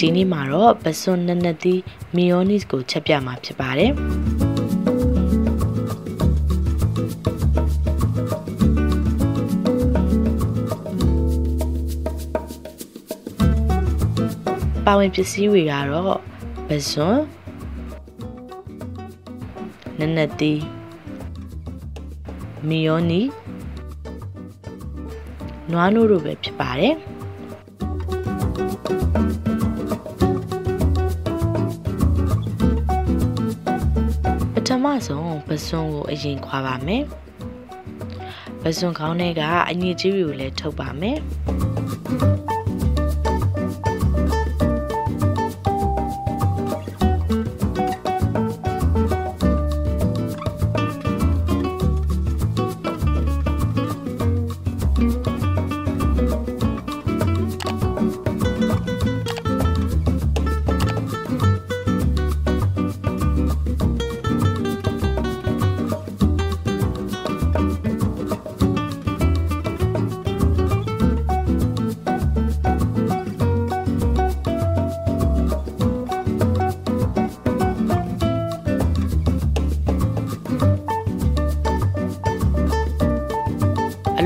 ဒီနေ့မှာတော့ပစွန်နက်နက်သီးမီယောနီစ်ကိုချက်ပြမှာဖြစ်ပါတယ်ပါဝင်ပစ္စည်းတွေကတော့ပစွန်နက်နက်သီးမီယောနီနွားနိုးတို့ပဲဖြစ်ပါတယ် ဆုံးပစွန်ကိုအရင်ခွာပါမယ်ပစွန်ခေါင်းထဲကအညစ်အကြေးတွေကိုလည်းထုတ်ပါမယ်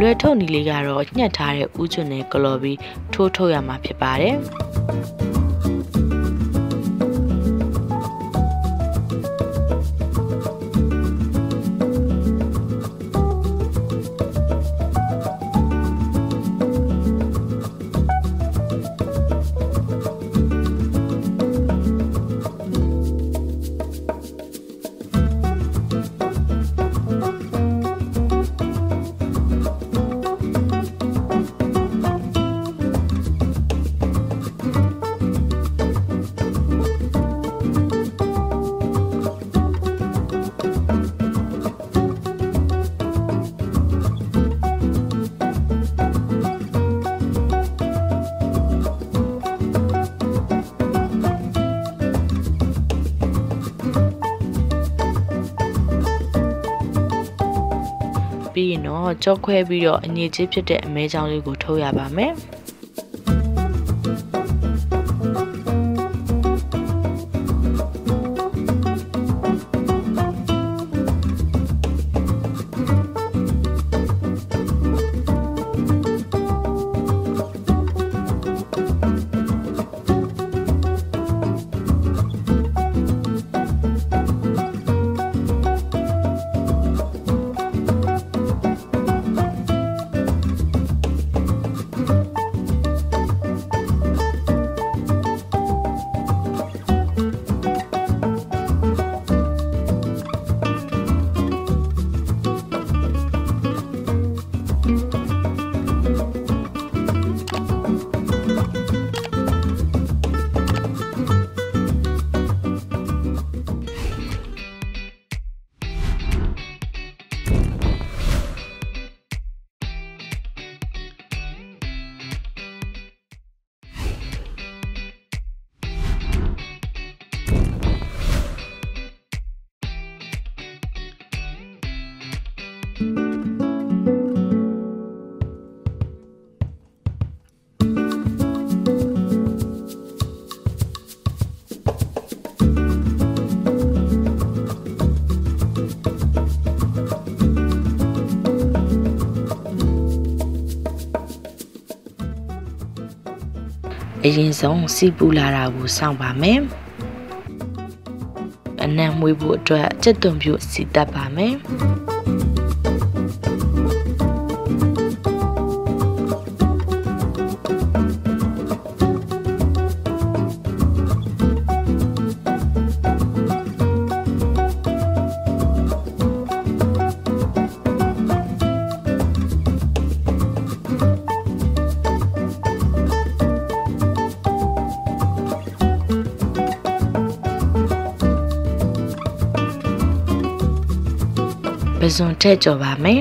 လွယ်ထုတ်နီလေးကတော့ညှက်ထားတဲ့ဥကျွန်းနဲ့ကလော်ပြီးထိုးထုတ်ရမှာဖြစ်ပါတယ်။ ပြီးရင်တော့ကြောခွဲပြီးတော့အငြိကြီးဖြစ်တဲ့အမဲချောင်းလေးကိုထုတ်ရပါမယ်။ ရင်ဆုံးစီပူလာတာကိုစောင့်ပါမယ်အနံ့မွေးဖို့အတွက်စက်သွန်ပြုစီတက်ပါမယ် ဇွန်ထည့်ကြော်ပါမယ်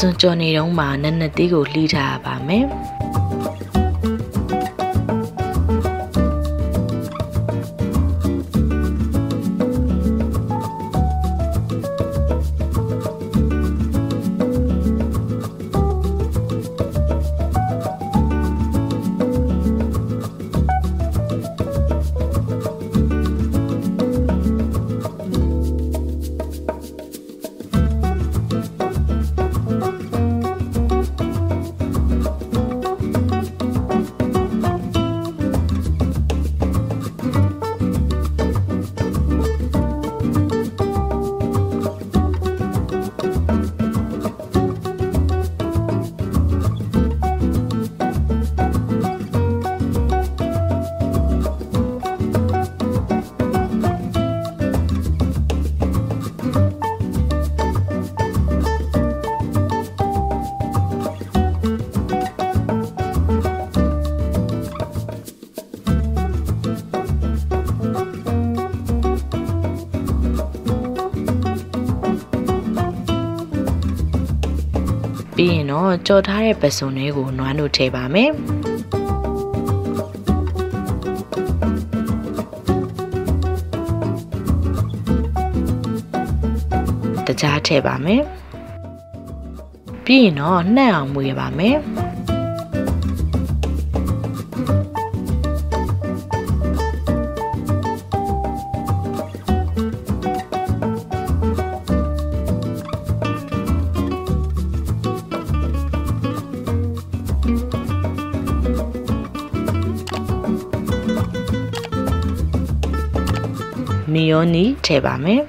စွန်ကြော်နေတုံးမှာနက်နက်သေးကိုလှီးထားရပါမယ် တော့ကြော်ထားတဲ့ပစွန်တွေကိုနွားတို့ထည့်ပါမယ်တကြားထည့်ပါမယ်ပြီးရင်တော့နှက်အောင်မွေပါမယ် နီထည့်ပါမယ်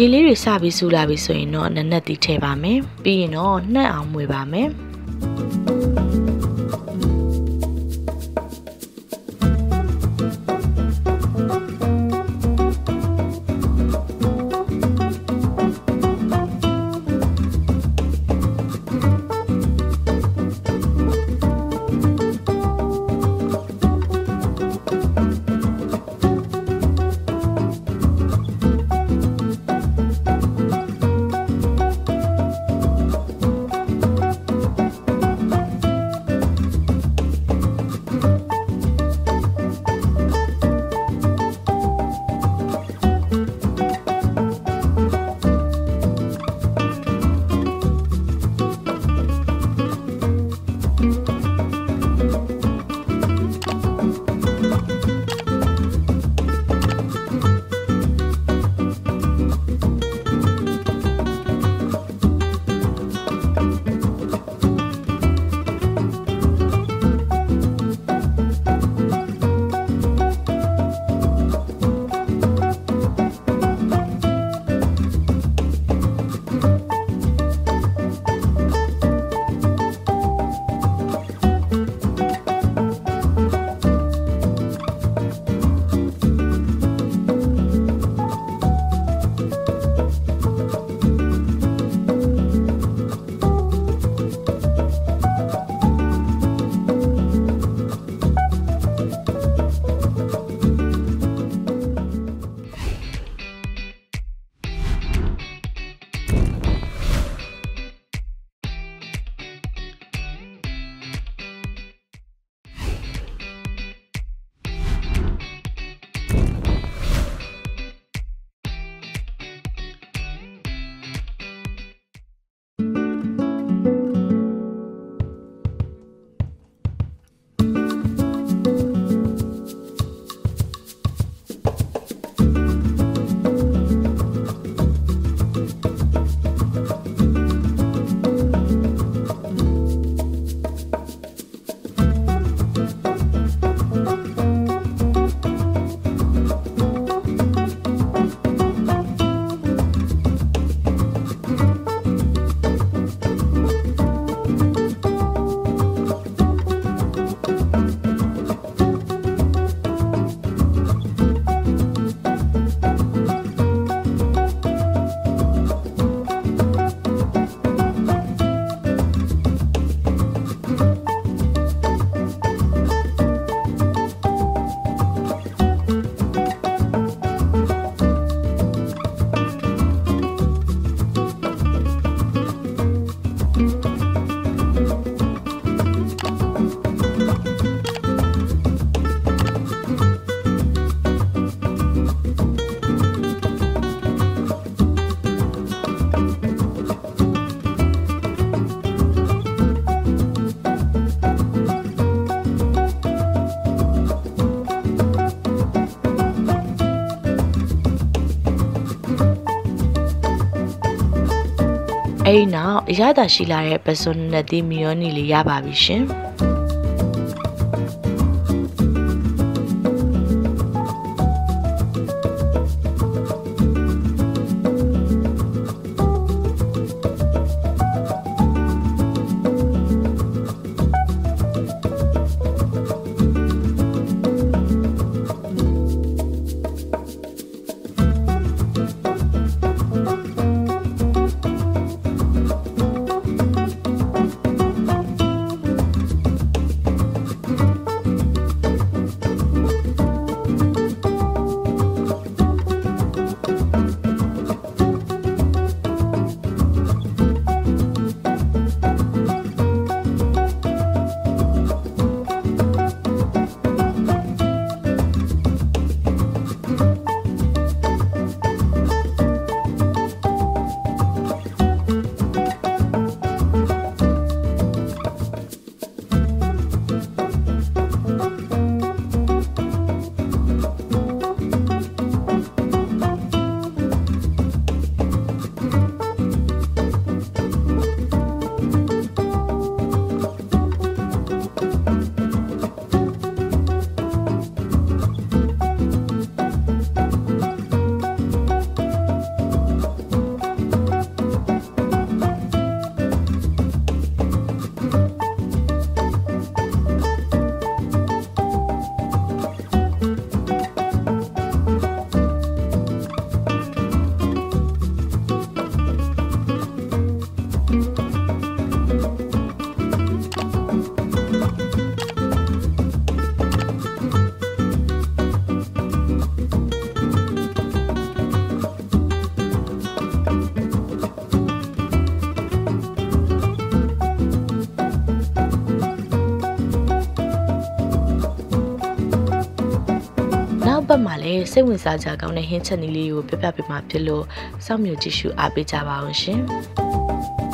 ရေးလေးတွေစပြီးစူလာပြီဆိုရင်တော့နက်နက်တီထည့်ပါမယ်ပြီးရင်တော့နှက်အောင်မွေပါမယ် အဲဒီနောက်အရသာရှိလာတဲ့ပစွန်နဲ့သီးမီယိုနီလေးရပါပြီရှင်။။ နောက်ပတ်မှာလည်းစိတ်ဝင်စားကြကောင်းတဲ့ဟင်းချက်နည်းလေးကိုပြပြပေးမှာဖြစ်လို့စောင့်မျှော်ကြည့်ရှုအားပေးကြပါအောင်ရှင်။